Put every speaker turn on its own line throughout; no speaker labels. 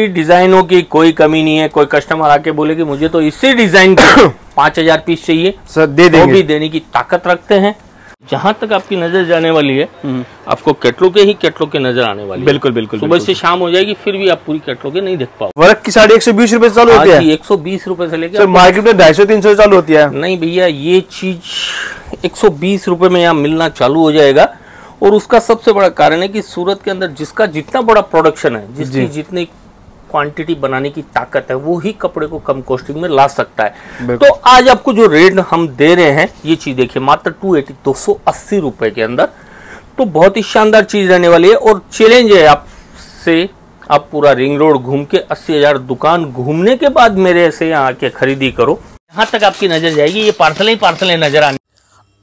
डिजाइनों की कोई कमी नहीं है। कोई कस्टमर आके बोले कि मुझे तो इसी डिज़ाइन के पाँच हज़ार पीस चाहिए।
सर दे देंगे।
वो भी देने की ताकत रखते हैं। जहाँ तक आपकी नज़र जाने वाली है आपको केटलो के ही केटलो के नज़र आने वाली
बिल्कुल बिल्कुल
सुबह से शाम हो जाएगी फिर भी आप पूरी केटलो के नहीं देख पाओ
वर्क की साड़ी एक सौ बीस रूपए चालू होती है।
एक सौ बीस रूपए से लेकर
मार्केट में ढाई सौ तीन सौ चालू होती है।
नहीं भैया ये चीज़ एक सौ बीस रूपए में यहाँ मिलना चालू हो जाएगा। और उसका सबसे बड़ा कारण है कि सूरत के अंदर जिसका जितना बड़ा प्रोडक्शन है जिसकी जितनी क्वांटिटी बनाने की ताकत है वो ही कपड़े को कम कॉस्टिंग में ला सकता है। तो आज आपको जो रेट हम दे रहे हैं ये चीज़ देखिए मात्र टू एटी दो सौ अस्सी रुपए के अंदर। तो बहुत ही शानदार चीज़ रहने वाली है और चैलेंज है आपसे आप पूरा रिंग रोड घूम के अस्सी हज़ार दुकान घूमने के बाद मेरे से यहाँ आके खरीदी करो। यहाँ तक आपकी नज़र जाएगी ये पार्सल ही पार्सल नज़र आने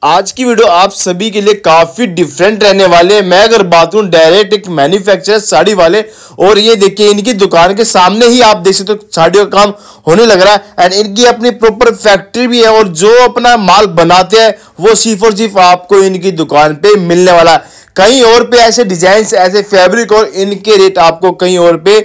आज की वीडियो आप सभी के लिए काफ़ी डिफरेंट रहने वाले हैं। मैं अगर बात करूँ डायरेक्ट एक मैन्युफैक्चरर साड़ी वाले, और ये देखिए इनकी दुकान के सामने ही आप देख सकते हो साड़ियों का काम होने लग रहा है। एंड इनकी अपनी प्रॉपर फैक्ट्री भी है, और जो अपना माल बनाते हैं, वो सिर्फ़ और सिर्फ़ आपको इनकी दुकान पे मिलने वाला है। कहीं और पे ऐसे डिज़ाइन ऐसे फैब्रिक और इनके रेट आपको कहीं और पे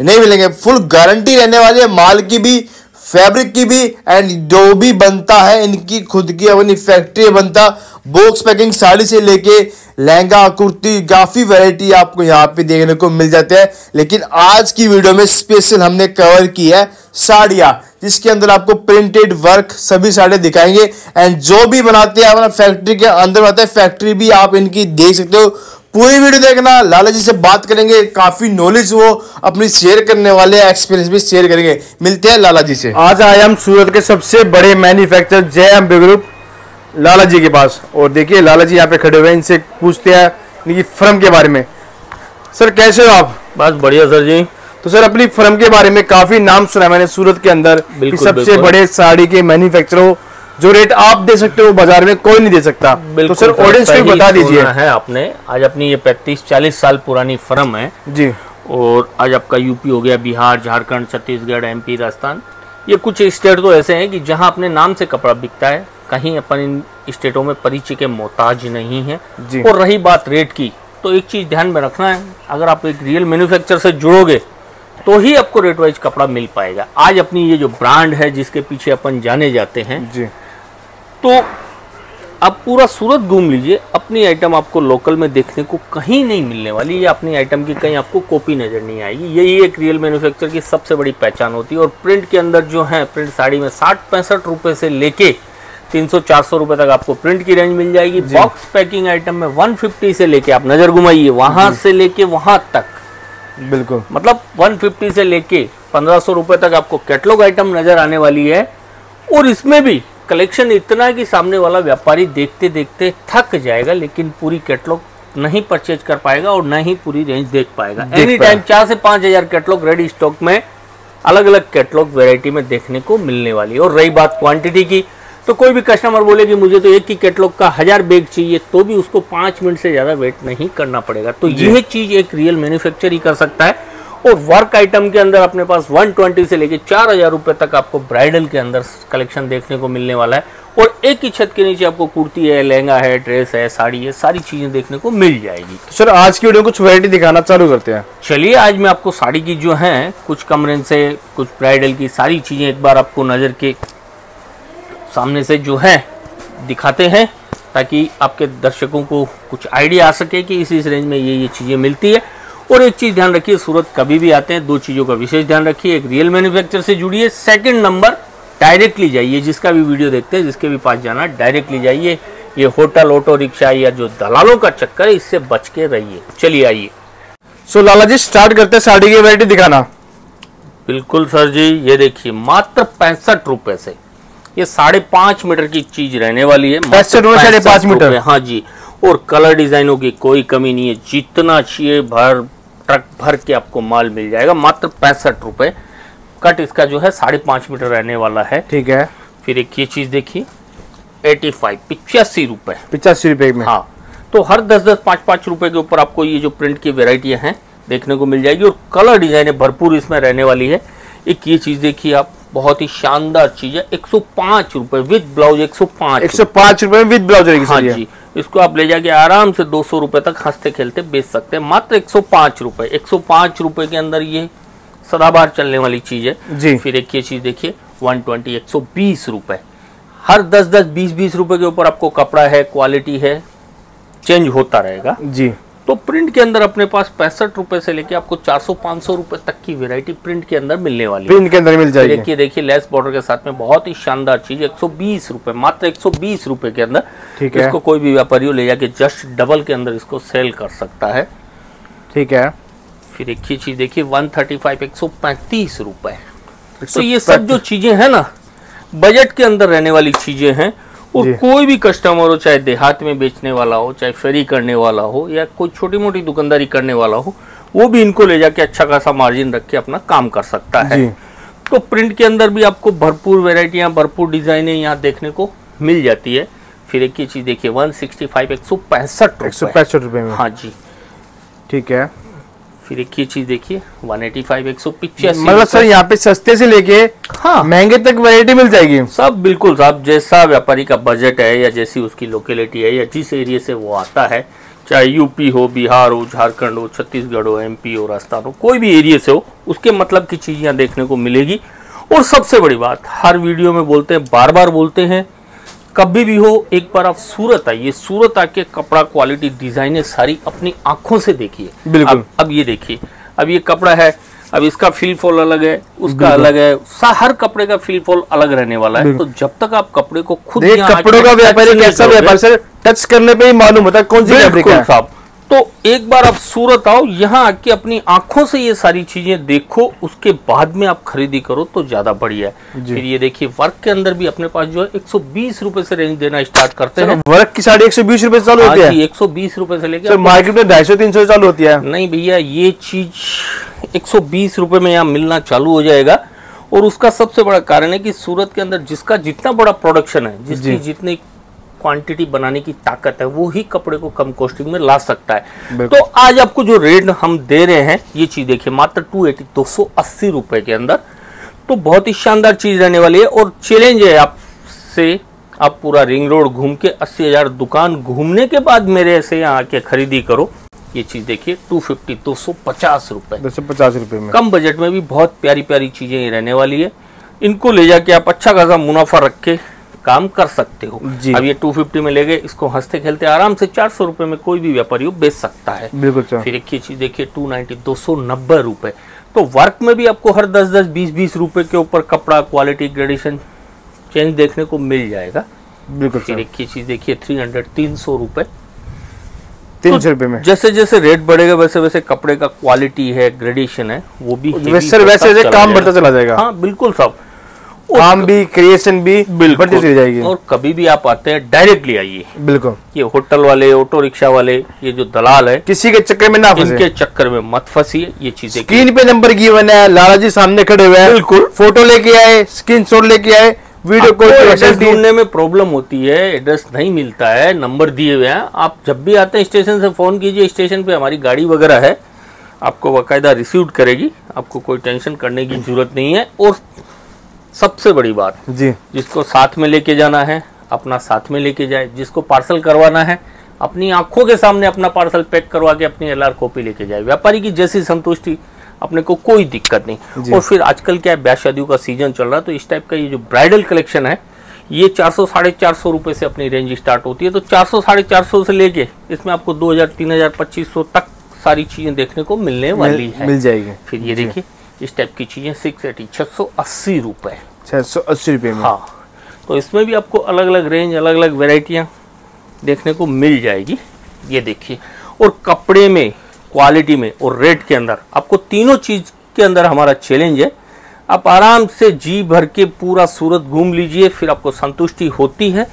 नहीं मिलेंगे। फुल गारंटी रहने वाली माल की भी फैब्रिक की भी एंड जो भी बनता है, इनकी खुद की अपनी फैक्ट्री बनता बॉक्स पैकिंग साड़ी से लेके लहंगा, कुर्ती, काफ़ी वैरायटी आपको यहाँ पे देखने को मिल जाते हैं। लेकिन आज की वीडियो में स्पेशल हमने कवर की है साड़ियाँ, जिसके अंदर आपको प्रिंटेड वर्क सभी साड़ियाँ दिखाएँगे। एंड जो भी बनाते हैं, अपना फैक्ट्री के अंदर बनाते हैं फैक्ट्री भी आप इनकी देख सकते हो। पूरी वीडियो देखना लाला जी से बात करेंगे काफ़ी नॉलेज वो अपनी शेयर करने वाले एक्सपीरियंस भी शेयर करेंगे। मिलते हैं लाला जी से। आज आए हम सूरत के सबसे बड़े मैन्युफैक्चरर जय अम्बे ग्रुप लाला जी के पास। और देखिए लाला जी यहाँ पे खड़े हुए हैं इनसे पूछते हैं इनकी फर्म के बारे में। सर कैसे हो आप?
बस बढ़िया सर जी।
तो सर अपनी फर्म के बारे में काफ़ी नाम सुना है मैंने सूरत के अंदर सबसे बड़े साड़ी के मैन्युफैक्चर हो। जो रेट आप दे सकते हो बाज़ार में कोई नहीं दे सकता। तो सर ऑडियंस को बता दीजिए।
है आपने। आज अपनी ये पैंतीस चालीस साल पुरानी फर्म है।
जी।
और आज आपका यूपी हो गया बिहार झारखंड छत्तीसगढ़ एमपी राजस्थान। ये कुछ स्टेट तो ऐसे हैं कि जहाँ अपने नाम से कपड़ा बिकता है कहीं अपन इन स्टेटों में परिचय के मोहताज नहीं है। और रही बात रेट की तो एक चीज़ ध्यान में रखना है अगर आप एक रियल मैन्युफैक्चर से जुड़ोगे तो ही आपको रेट वाइज कपड़ा मिल पाएगा। आज अपनी ये जो ब्रांड है जिसके पीछे अपन जाने जाते हैं
जी।
तो आप पूरा सूरत घूम लीजिए अपनी आइटम आपको लोकल में देखने को कहीं नहीं मिलने वाली या अपनी आइटम की कहीं आपको कॉपी नज़र नहीं आएगी। यही एक रियल मैन्युफैक्चर की सबसे बड़ी पहचान होती है और प्रिंट के अंदर जो है प्रिंट साड़ी में साठ पैंसठ रुपए से लेके तीन सौ चार सौ रुपए तक आपको प्रिंट की रेंज मिल जाएगी। बॉक्स पैकिंग आइटम में 150 से लेके आप नज़र घुमाइए वहाँ से लेके वहाँ तक।
बिल्कुल।
मतलब 150 से लेके 1500 रुपए तक आपको कैटलॉग आइटम नज़र आने वाली है और इसमें भी कलेक्शन इतना है कि सामने वाला व्यापारी देखते देखते थक जाएगा लेकिन पूरी कैटलॉग नहीं परचेज कर पाएगा और न ही पूरी रेंज देख पाएगा। एनी टाइम चार से पाँच हज़ार कैटलॉग रेडी स्टॉक में अलग अलग कैटलॉग वैरायटी में देखने को मिलने वाली है। और रही बात क्वांटिटी की तो कोई भी कस्टमर बोले कि मुझे तो एक ही कैटलॉग का हज़ार बैग चाहिए तो भी उसको पाँच मिनट से ज़्यादा वेट नहीं करना पड़ेगा। तो यह चीज़ एक रियल मैन्युफैक्चर ही कर सकता है। और वर्क आइटम के अंदर अपने पास 120 से लेके चार हज़ार रुपए तक आपको ब्राइडल के अंदर कलेक्शन देखने को मिलने वाला है। और एक ही छत के नीचे आपको कुर्ती है लहंगा है ड्रेस है साड़ी है सारी चीज़ें देखने को मिल जाएगी।
तो सर आज की वीडियो कुछ वैरायटी दिखाना चालू करते हैं।
चलिए आज मैं आपको साड़ी की जो है कुछ कम रेंज से कुछ ब्राइडल की सारी चीज़ें एक बार आपको नज़र के सामने से जो है दिखाते हैं ताकि आपके दर्शकों को कुछ आइडिया आ सके कि इस इस रेंज में ये ये चीज़ें मिलती है। और एक चीज़ ध्यान रखिए सूरत कभी भी आते हैं दो चीज़ों का विशेष ध्यान रखिए। एक रियल मैन्युफैक्चर से जुड़िए सेकंड नंबर डायरेक्टली जाइए जिसका भी वीडियो देखते हैं जिसके भी पास जाना डायरेक्टली जाइए। ये होटल ऑटो रिक्शा या जो दलालों का चक्कर है इससे बच के रहिए। चलिए आइए।
सो so, लाला जी स्टार्ट करते हैं साड़ी की वैरायटी दिखाना।
बिल्कुल सर जी ये देखिए मात्र पैंसठ रुपए से। ये साढ़े पाँच मीटर की चीज़ रहने वाली है मात्र
65 रुपए, साढ़े पाँच
65
मीटर।
हाँ जी और कलर डिजाइनों की कोई कमी नहीं है। जितना चाहिए भर ट्रक भर के आपको माल मिल जाएगा मात्र पैंसठ रुपए। कट इसका जो है साढ़े पाँच मीटर रहने वाला है।
ठीक है।
फिर एक ये चीज़ देखिए एटी फाइव पिचासी रुपए।
पिचासी रुपए में।
हाँ तो हर दस दस पाँच पाँच रुपए के ऊपर आपको ये जो प्रिंट की वेराइटियाँ हैं देखने को मिल जाएगी और कलर डिजाइने भरपूर इसमें रहने वाली है। एक ये चीज़ देखिए आप बहुत ही शानदार चीज़ है एक सौ पाँच रुपए विद ब्लाउज एक सौ पाँच।
एक सौ पाँच रुपए विद ब्लाउज
हाँ जी। इसको आप ले जाके आराम से दो सौ रुपये तक हँसते खेलते बेच सकते हैं। मात्र एक सौ पाँच रुपये एक सौ पाँच रुपये के अंदर ये सदाबार चलने वाली चीज़ है।
जी।
फिर एक ये चीज़ देखिए 120 एक सौ बीस रुपये हर 10 10 20 20 रुपए के ऊपर आपको कपड़ा है क्वालिटी है चेंज होता रहेगा।
जी।
तो प्रिंट के अंदर अपने पास पैंसठ रुपए से लेके आपको 400 500 रुपए तक की वैरायटी प्रिंट के अंदर मिलने वाली
प्रिंट के अंदर मिल जाएगी।
देखिए देखिए लेस बॉर्डर के साथ में बहुत ही शानदार चीज़ 120 रुपए मात्र 120 रुपए के अंदर
ठीक है।
इसको कोई भी व्यापारी ले जाके जस्ट डबल के अंदर इसको सेल कर सकता है।
ठीक है।
फिर एक ही चीज़ देखिए 135 135 रुपए। तो ये सब जो चीज़ें हैं ना बजट के अंदर रहने वाली चीज़ें हैं और कोई भी कस्टमर हो चाहे देहात में बेचने वाला हो चाहे फेरी करने वाला हो या कोई छोटी मोटी दुकानदारी करने वाला हो वो भी इनको ले जाके अच्छा खासा मार्जिन रख के अपना काम कर सकता है। तो प्रिंट के अंदर भी आपको भरपूर वेराइटियाँ भरपूर डिजाइनें यहाँ देखने को मिल जाती है। फिर एक ही चीज़ देखिए वन सिक्सटी फाइव एक सौ पैंसठ
एक सौ पैंसठ रुपए में।
हाँ जी।
ठीक है।
फिर एक ही चीज़ देखिए वन एटी फाइव एक सौ पिचासी
मतलब सर यहाँ पे सस्ते से लेके
हाँ।
महँगे तक वैरायटी मिल जाएगी।
सब बिल्कुल साहब जैसा व्यापारी का बजट है या जैसी उसकी लोकेलिटी है या जिस एरिया से वो आता है चाहे यूपी हो बिहार हो झारखंड हो छत्तीसगढ़ हो एमपी हो राजस्थान हो कोई भी एरिया से हो उसके मतलब की चीज़ यहाँ देखने को मिलेगी। और सबसे बड़ी बात हर वीडियो में बोलते हैं बार बार बोलते हैं कभी भी हो एक बार आप सूरत आइए। सूरत आके कपड़ा क्वालिटी डिजाइने सारी अपनी आँखों से देखिए।
बिल्कुल।
अब, अब ये देखिए। अब ये कपड़ा है अब इसका फील फॉल अलग है उसका अलग है। हर कपड़े का फील फॉल अलग रहने वाला है। तो जब तक आप कपड़े को खुद
कपड़ों का व्यापारी कैसा व्यापार सर टच करने पे ही मालूम होता है कौन सी है।
साहब। तो एक बार आप सूरत आओ यहाँ आके अपनी आँखों से ये सारी चीज़ें देखो उसके बाद में आप खरीदी करो तो ज़्यादा बढ़िया है। फिर ये देखिए वर्क के अंदर भी अपने पास जो है 120 रुपए से रेंज देना स्टार्ट करते हैं।
वर्क की साड़ी एक सौ बीस रुपए से चालू
हाँ
होती है
120 रुपए से लेके
सर मार्केट में ढाई सौ तीन सौ चालू होती है।
नहीं भैया ये चीज़ 120 रुपए में यहाँ मिलना चालू हो जाएगा। और उसका सबसे बड़ा कारण है कि सूरत के अंदर जिसका जितना बड़ा प्रोडक्शन है जिसकी जितनी क्वांटिटी बनाने की ताकत है वो ही कपड़े को कम कॉस्टिंग में ला सकता है। तो आज आपको जो रेट हम दे रहे हैं ये चीज़ देखिए मात्र टू एटी दो सौ अस्सी रुपए के अंदर। तो बहुत ही शानदार चीज़ रहने वाली है और चैलेंज है आपसे आप पूरा रिंग रोड घूम के अस्सी हज़ार दुकान घूमने के बाद मेरे से यहाँ आके खरीदी करो। ये चीज़ देखिए टू फिफ्टी दो सौ पचास रुपए।
दो सौ पचास रुपए में।
कम बजट में भी बहुत प्यारी प्यारी चीज़ें रहने वाली है। इनको ले जाके आप अच्छा खासा मुनाफा रख के काम कर सकते हो। अब ये 250 में ले गए इसको हँसते खेलते आराम से 400 रुपए में कोई भी व्यापारी बेच सकता है।
बिल्कुल
फिर एक ही चीज़ देखिए 290 दो सौ नब्बे रुपए। तो वर्क में भी आपको हर दस दस बीस बीस रुपए के ऊपर कपड़ा क्वालिटी ग्रेडेशन चेंज देखने को मिल जाएगा।
बिल्कुल
फिर एक ही चीज़ देखिए 300 तीन सौ रुपए।
तीन सौ रुपए में।
जैसे जैसे रेट बढ़ेगा वैसे वैसे कपड़े का क्वालिटी है ग्रेडेशन है वो भी
वैसे वैसे काम। बढ़ता चला जाएगा।
हाँ बिल्कुल साहब।
काम भी क्रिएशन भी
बिल्कुल।
बढ़ती चली जाएगी।
और कभी भी आप आते हैं डायरेक्टली आइए।
बिल्कुल।
ये होटल वाले ऑटो रिक्शा वाले ये जो दलाल है
किसी के चक्कर में ना फंसे।
इनके चक्कर में मत फंसिए ये चीज़ें
स्क्रीन पे नंबर गिवन है लाला जी सामने खड़े हुए हैं।
बिल्कुल।
फ़ोटो लेके आए स्क्रीन शॉट लेके आए वीडियो कॉल
एड्रेस ढूँढने में प्रॉब्लम होती है एड्रेस नहीं मिलता है नंबर दिए हुए हैं। आप जब भी आते हैं स्टेशन से फ़ोन कीजिए स्टेशन पे हमारी गाड़ी वगैरह है आपको बाकायदा रिसीव करेगी आपको कोई टेंशन करने की ज़रूरत नहीं है और सबसे बड़ी बात।
जी।
जिसको साथ में लेके जाना है अपना साथ में लेके जाए। जिसको पार्सल करवाना है अपनी आँखों के सामने अपना पार्सल पैक करवा के अपनी एल कॉपी लेके जाए। व्यापारी की जैसी संतुष्टि अपने को कोई दिक्कत नहीं। और फिर आजकल क्या है ब्याह शादियों का सीज़न चल रहा है तो इस टाइप का ये जो ब्राइडल कलेक्शन है ये चार सौ साढ़े चार सौ रुपये से अपनी रेंज स्टार्ट होती है। तो चार सौ साढ़े चार सौ से लेके इसमें आपको दो हज़ार तीन हज़ार पच्चीस सौ तक सारी चीज़ें देखने को मिलने वाली
मिल,
है।
मिल जाएगी।
फिर ये देखिए इस टाइप की चीज़ें सिक्स एटी छह सौ अस्सी रुपये
छह सौ अस्सी रुपए में।
हाँ तो इसमें भी आपको अलग अलग रेंज अलग अलग वेराइटियाँ देखने को मिल जाएगी। ये देखिए और कपड़े में क्वालिटी में और रेट के अंदर आपको तीनों चीज़ के अंदर हमारा चैलेंज है। आप आराम से जी भर के पूरा सूरत घूम लीजिए फिर आपको संतुष्टि होती है।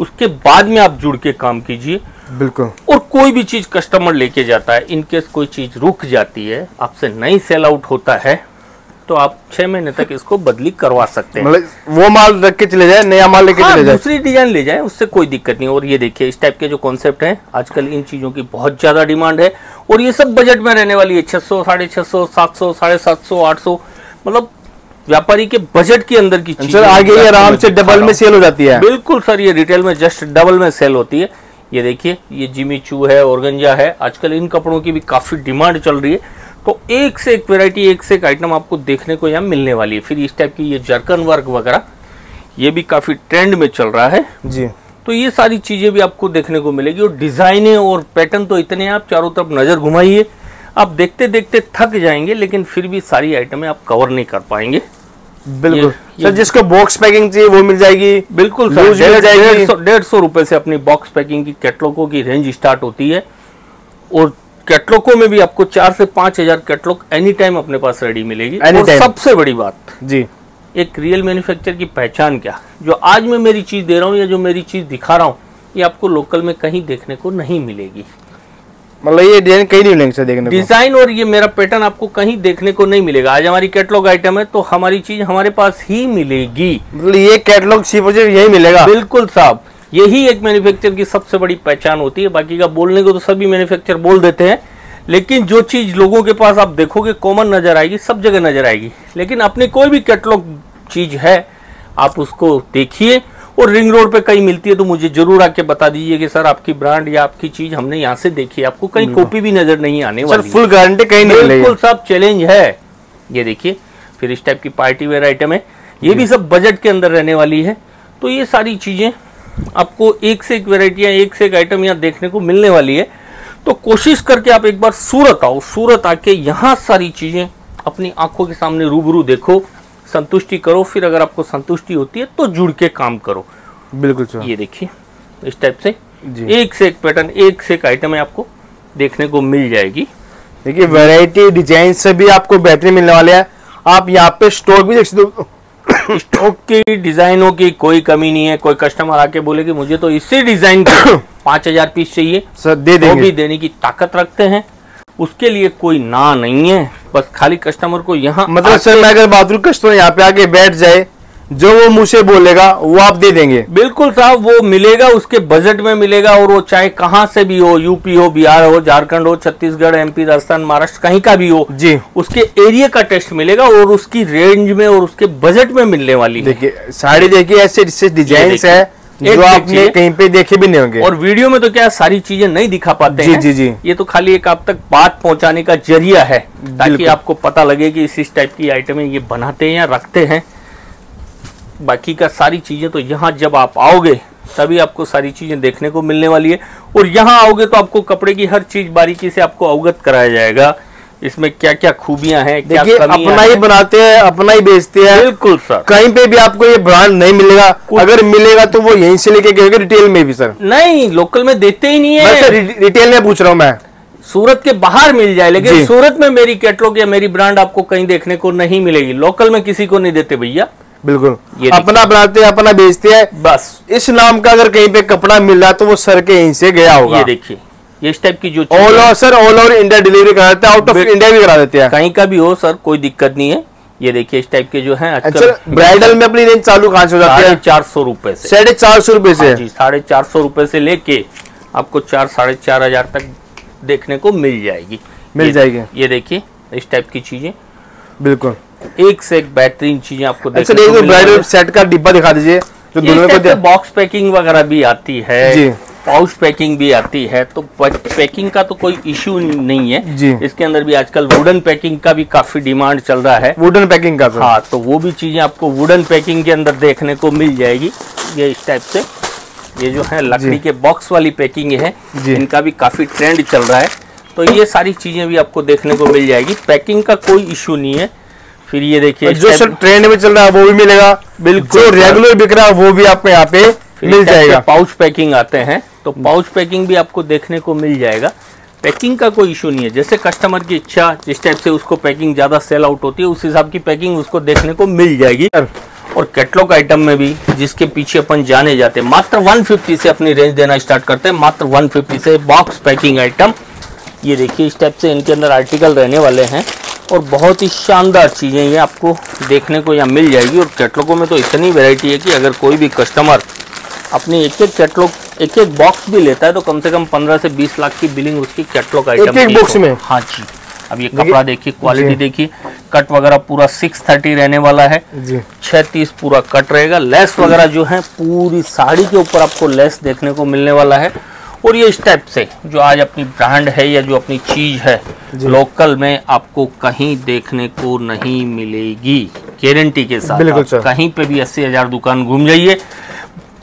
उसके बाद में आप जुड़ के काम कीजिए।
बिल्कुल।
और कोई भी चीज़ कस्टमर लेके जाता है इनकेस कोई चीज़ रुक जाती है आपसे नहीं सेल आउट होता है। तो आप छह महीने तक इसको बदली करवा सकते हैं।
मतलब वो माल रख के चले जाए नया माल लेके
हाँ,
चले जाए।
दूसरी डिज़ाइन ले जाए उससे कोई दिक्कत नहीं। और ये देखिए इस टाइप के जो कॉन्सेप्ट हैं आजकल इन चीज़ों की बहुत ज़्यादा डिमांड है। और ये सब बजट में रहने वाली है छह सौ साढ़े छह सौ सात सौ साढ़े सात सौ आठ सौ। मतलब व्यापारी के बजट के अंदर की चीज़ें
सर आगे ये आराम से डबल में सेल हो जाती है।
बिल्कुल सर ये रिटेल में जस्ट डबल में सेल होती है। ये देखिए ये जिमी चू है औरगंजा है। आजकल इन कपड़ों की भी काफ़ी डिमांड चल रही है। तो एक से एक वैरायटी एक से एक आइटम आपको देखने को यहाँ मिलने वाली है। फिर इस टाइप की ये जर्कन वर्क वगैरह ये भी काफ़ी ट्रेंड में चल रहा है।
जी।
तो ये सारी चीज़ें भी आपको देखने को मिलेगी और डिजाइने और पैटर्न तो इतने आप चारों तरफ़ नज़र घुमाइए। आप देखते देखते थक जाएँगे लेकिन फिर भी सारी आइटमें आप कवर नहीं कर पाएँगे।
बिल्कुल।
ये-
सर जिसको बॉक्स पैकिंग चाहिए वो मिल जाएगी।
बिल्कुल सर डेढ़ डेढ़ सौ डेढ़ सौ रुपए से अपनी बॉक्स पैकिंग की कैटलॉगों की रेंज स्टार्ट होती है। और कैटलॉगों में भी आपको चार से पाँच हज़ार कैटलॉग एनी टाइम अपने पास रेडी मिलेगी। और सबसे बड़ी बात
जी।
एक रियल मैन्युफैक्चर की पहचान क्या? जो आज मैं मेरी चीज़ दे रहा हूँ या जो मेरी चीज़ दिखा रहा हूँ ये आपको लोकल में कहीं देखने को नहीं मिलेगी।
मतलब ये डिज़ाइन कहीं नहीं मिलेंगे देखने
डिज़ाइन और ये मेरा पैटर्न आपको कहीं देखने को नहीं मिलेगा। आज हमारी कैटलॉग आइटम है तो हमारी चीज़ हमारे पास ही मिलेगी।
मतलब ये कैटलॉग सिर्फ़ यही मिलेगा।
बिल्कुल साहब। यही एक मैन्युफैक्चर की सबसे बड़ी पहचान होती है। बाकी का बोलने को तो सभी मैन्युफैक्चर बोल देते हैं। लेकिन जो चीज़ लोगों के पास आप देखोगे कॉमन नज़र आएगी सब जगह नज़र आएगी। लेकिन अपनी कोई भी कैटलॉग चीज़ है आप उसको देखिए और रिंग रोड पे कहीं मिलती है तो मुझे ज़रूर आके बता दीजिए कि सर आपकी ब्रांड या आपकी चीज़ हमने यहाँ से देखी है। आपको कहीं कॉपी भी नज़र नहीं आने
सर
वाली।
फुल गारंटी कहीं नहीं
बिल्कुल सब चैलेंज है। ये देखिए फिर इस टाइप की पार्टी वेयर आइटम है। ये भी सब बजट के अंदर रहने वाली है। तो ये सारी चीज़ें आपको एक से एक वेराइटियाँ एक से एक आइटम यहाँ देखने को मिलने वाली है। तो कोशिश करके आप एक बार सूरत आओ। सूरत आके यहाँ सारी चीज़ें अपनी आँखों के सामने रूबरू देखो संतुष्टि करो फिर अगर आपको संतुष्टि होती है तो जुड़ के काम करो।
बिल्कुल
ये देखिए इस टाइप से। एक से एक पैटर्न एक से एक आइटम है आपको देखने को मिल जाएगी।
देखिए वैरायटी डिज़ाइन से भी आपको बेहतरीन मिलने वाले हैं। आप यहाँ पे स्टॉक भी देख सकते हो।
स्टॉक की डिजाइनों की कोई कमी नहीं है। कोई कस्टमर आके बोले कि मुझे तो इसी डिज़ाइन के पाँच हज़ार पीस चाहिए।
सर दे देंगे।
वो भी देने की ताकत रखते हैं। उसके लिए कोई ना नहीं है। बस खाली कस्टमर को यहाँ
मतलब सर मैं अगर बाथरूम कस्टमर यहाँ पे आके बैठ जाए जो वो मुँह से बोलेगा वो आप दे देंगे।
बिल्कुल साहब वो मिलेगा उसके बजट में मिलेगा और वो चाहे कहाँ से भी हो यूपी हो बिहार हो झारखंड हो छत्तीसगढ़ एमपी राजस्थान महाराष्ट्र कहीं का भी हो
जी।
उसके एरिया का टेस्ट मिलेगा और उसकी रेंज में और उसके बजट में मिलने वाली है।
देखिए साड़ी देखिए ऐसे ऐसे डिज़ाइन है जो आपने कहीं पे देखे भी नहीं होंगे।
और वीडियो में तो क्या सारी चीज़ें नहीं दिखा पाते
जी,
हैं?
जी, जी।
ये तो खाली एक आप तक बात पहुँचाने का ज़रिया है ताकि आपको पता लगे कि इस इस टाइप की आइटमें ये बनाते हैं या रखते हैं। बाकी का सारी चीज़ें तो यहाँ जब आप आओगे तभी आपको सारी चीज़ें देखने को मिलने वाली है। और यहाँ आओगे तो आपको कपड़े की हर चीज़ बारीकी से आपको अवगत कराया जाएगा। इसमें क्या क्या खूबियाँ हैं क्या
देखिए अपना ही
हैं।
बनाते हैं अपना ही बेचते हैं।
बिल्कुल सर।
कहीं पे भी आपको ये ब्रांड नहीं मिलेगा। अगर मिलेगा तो वो यहीं से लेके गए रिटेल में भी सर।
नहीं लोकल में देते ही नहीं
मैं सर
है
रिटेल में पूछ रहा हूँ मैं।
सूरत के बाहर मिल जाए लेकिन सूरत में मेरी कैटलॉग या मेरी ब्रांड आपको कहीं देखने को नहीं मिलेगी। लोकल में किसी को नहीं देते भैया।
बिल्कुल।
ये
अपना बनाते हैं अपना बेचते हैं।
बस।
इस नाम का अगर कहीं पे कपड़ा मिल रहा तो वो सर के यहीं से गया होगा।
ये देखिए ये इस टाइप की जो
all over sir all over India delivery करा देते हैं आउट ऑफ़ इंडिया भी करा देते हैं।
कहीं का भी हो सर कोई दिक्कत नहीं है। ये देखिए इस टाइप के जो है
अच्छा ब्राइडल में अपनी रेंज चालू कहाँ से हो जाती है?
चार सौ रुपये से।
साढ़े चार सौ रुपये से।
हाँ साढ़े चार सौ रुपये से लेके आपको चार साढ़े चार हज़ार तक देखने को मिल जाएगी।
मिल जाएगी।
ये देखिए इस टाइप की चीज़ें।
बिल्कुल।
एक से एक बेहतरीन चीज़ें आपको देखने को।
ब्राइडल सेट का डिब्बा दिखा दीजिए जो दुल्हन को
बॉक्स पैकिंग वगैरह भी आती है
जी।
पाउच पैकिंग भी आती है तो पैकिंग का तो कोई इश्यू नहीं है।
जी।
इसके अंदर भी आजकल वुडन पैकिंग का भी काफ़ी डिमांड चल रहा है।
वुडन पैकिंग का
हाँ तो वो भी चीज़ें आपको वुडन पैकिंग के अंदर देखने को मिल जाएगी। ये इस टाइप से ये जो है लकड़ी के बॉक्स वाली पैकिंग है। इनका भी काफ़ी ट्रेंड चल रहा है। तो ये सारी चीज़ें भी आपको देखने को मिल जाएगी। पैकिंग का कोई इश्यू नहीं है। फिर ये देखिए
जो ट्रेंड में चल रहा है वो भी मिलेगा।
बिल्कुल
जो रेगुलर बिक रहा है वो भी आपको यहाँ पे मिल जाएगा।
पाउच पैकिंग आते हैं तो पाउच पैकिंग भी आपको देखने को मिल जाएगा। पैकिंग का कोई इशू नहीं है। जैसे कस्टमर की इच्छा जिस टाइप से उसको पैकिंग ज़्यादा सेल आउट होती है उस हिसाब की पैकिंग उसको देखने को मिल जाएगी। और कैटलॉग आइटम में भी जिसके पीछे अपन जाने जाते हैं मात्र 150 से अपनी रेंज देना स्टार्ट करते हैं मात्र 150 से बॉक्स पैकिंग आइटम ये देखिए इस टाइप से इनके अंदर आर्टिकल रहने वाले हैं। और बहुत ही शानदार चीज़ें ये आपको देखने को यहाँ मिल जाएगी। और कैटलॉगों में तो इतनी वेराइटी है कि अगर कोई भी कस्टमर अपनी एक एक कैटलॉग एक एक बॉक्स भी लेता है तो कम से कम 15 से 20 लाख की बिलिंग उसकी कैटलॉग आइटम
एक box में?
हाँ जी। अब ये कपड़ा देखिए क्वालिटी। देखिए। कट वगैरह पूरा 630 रहने वाला है।
जी।
तीस पूरा कट रहेगा। लेस वगैरह जो है पूरी साड़ी के ऊपर आपको लेस देखने को मिलने वाला है। और ये इस टाइप से जो आज अपनी ब्रांड है या जो अपनी चीज़ है लोकल में आपको कहीं देखने को नहीं मिलेगी। गारंटी के साथ। कहीं पे भी अस्सी हज़ार दुकान घूम जाइए।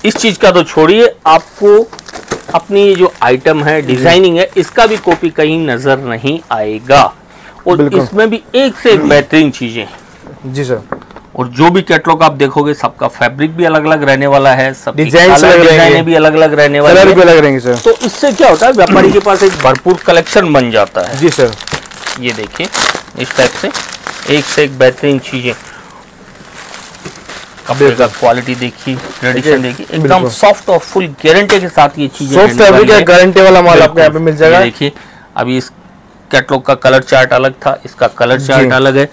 इस चीज़ का तो छोड़िए आपको अपनी जो आइटम है डिज़ाइनिंग है इसका भी कॉपी कहीं नज़र नहीं आएगा। और इसमें भी एक से एक बेहतरीन चीज़ें
जी सर
और जो भी कैटलॉग आप देखोगे सबका फैब्रिक भी अलग अलग रहने वाला है सब डिज़ाइन भी अलग अलग रहने वाली है।
भी अलग रहेंगे सर
तो इससे क्या होता है व्यापारी के पास एक भरपूर कलेक्शन बन जाता है।
जी सर
ये देखिए इस टाइप से एक से एक बेहतरीन चीज़ें। कपड़े का क्वालिटी देखिए ट्रेडिशन देखिए एकदम सॉफ्ट और फुल गारंटी के साथ ये चीज़ें
सॉफ्ट फैब्रिक है। गारंटी वाला माल आपको यहाँ पे मिल जाएगा।
देखिए अभी इस कैटलॉग का कलर चार्ट अलग था इसका कलर चार्ट अलग है।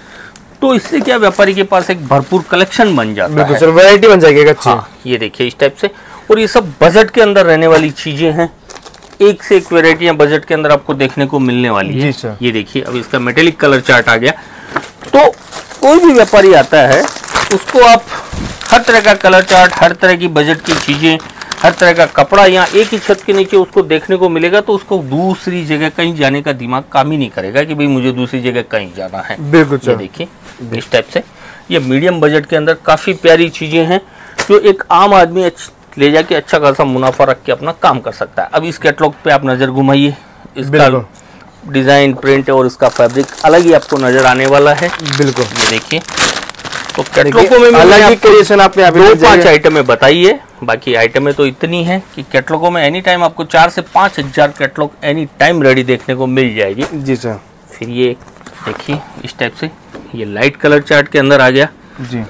तो इससे क्या व्यापारी के पास एक भरपूर कलेक्शन बन जाता है।
सर वैरायटी बन जाएगी अच्छी
हाँ ये देखिए इस टाइप से। और ये सब बजट के अंदर रहने वाली चीज़ें हैं। एक से एक वेराइटियाँ बजट के अंदर आपको देखने को मिलने वाली है। ये देखिए अब इसका मेटेलिक कलर चार्ट आ गया। तो कोई भी व्यापारी आता है उसको आप हर तरह का कलर चार्ट हर तरह की बजट की चीज़ें हर तरह का कपड़ा यहाँ एक ही छत के नीचे उसको देखने को मिलेगा तो उसको दूसरी जगह कहीं जाने का दिमाग काम ही नहीं करेगा कि भाई मुझे दूसरी जगह कहीं जाना है।
बिल्कुल
ये देखिए इस टाइप से। ये मीडियम बजट के अंदर काफ़ी प्यारी चीज़ें हैं जो एक आम आदमी ले जाके अच्छा खासा मुनाफा रख के अपना काम कर सकता है। अब इस कैटलॉग पे आप नज़र घुमाइए। इसका डिज़ाइन प्रिंट और इसका फैब्रिक अलग ही आपको नज़र आने वाला है।
बिल्कुल।
ये देखिए तो कैटलॉगों में
अलग ही क्रिएशन पे
दो पाँच। आइटमें बताइए बाकी आइटमें तो इतनी हैं कि कैटलॉगों में एनी टाइम आपको चार से पाँच हज़ार कैटलॉग एनी टाइम रेडी देखने को मिल जाएगी।
जी सर।
फिर ये देखिए इस टाइप से ये लाइट कलर चार्ट के अंदर आ गया।
जी।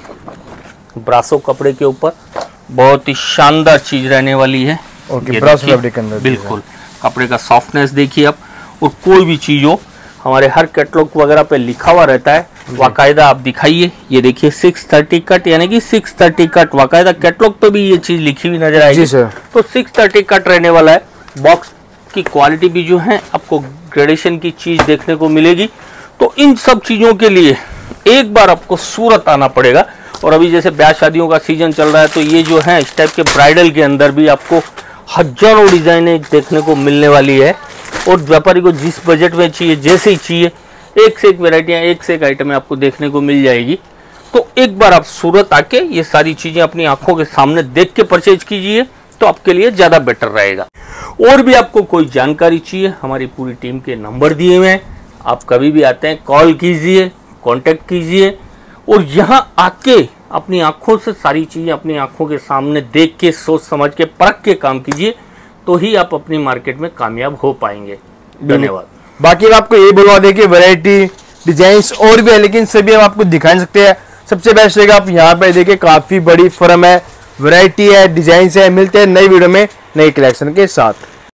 ब्रासो कपड़े के ऊपर बहुत ही शानदार चीज़ रहने वाली है।
ओके, ब्रासो फैब्रिक के अंदर
बिल्कुल। कपड़े का सॉफ्टनेस देखिए आप और कोई भी चीज़ हो हमारे हर कैटलॉग वगैरह पे लिखा हुआ रहता है वाकायदा आप दिखाइए। ये देखिए 630 कट यानी कि 630 कट वाकायदा कैटलॉग पे भी ये चीज़ लिखी हुई नज़र आएगी। तो 630 कट रहने वाला है। बॉक्स की क्वालिटी भी जो है आपको ग्रेडेशन की चीज़ देखने को मिलेगी। तो इन सब चीज़ों के लिए एक बार आपको सूरत आना पड़ेगा। और अभी जैसे ब्याह शादियों का सीज़न चल रहा है तो ये जो है इस टाइप के ब्राइडल के अंदर भी आपको हज़ारों डिजाइने देखने को मिलने वाली है। और व्यापारी को जिस बजट में चाहिए जैसे ही चाहिए एक से एक वेराइटियाँ एक से एक आइटमें आपको देखने को मिल जाएगी। तो एक बार आप सूरत आके ये सारी चीज़ें अपनी आँखों के सामने देख के परचेज कीजिए तो आपके लिए ज़्यादा बेटर रहेगा। और भी आपको कोई जानकारी चाहिए, हमारी पूरी टीम के नंबर दिए हुए हैं। आप कभी भी आते हैं, कॉल कीजिए, कांटेक्ट कीजिए, और यहाँ आके अपनी आँखों से सारी चीज़ें अपनी आँखों के सामने देख के, सोच समझ के, परख के काम कीजिए तो ही आप अपनी मार्केट में कामयाब हो पाएँगे। धन्यवाद।
बाकी आपको ये बोलवा दें कि वैरायटी डिज़ाइन और भी है, लेकिन सभी हम आपको दिखा नहीं सकते हैं। सबसे बेस्ट रहेगा, आप यहाँ पे देखिए, काफ़ी बड़ी फर्म है। वैरायटी है डिज़ाइन है, मिलते हैं नई वीडियो में नई कलेक्शन के साथ।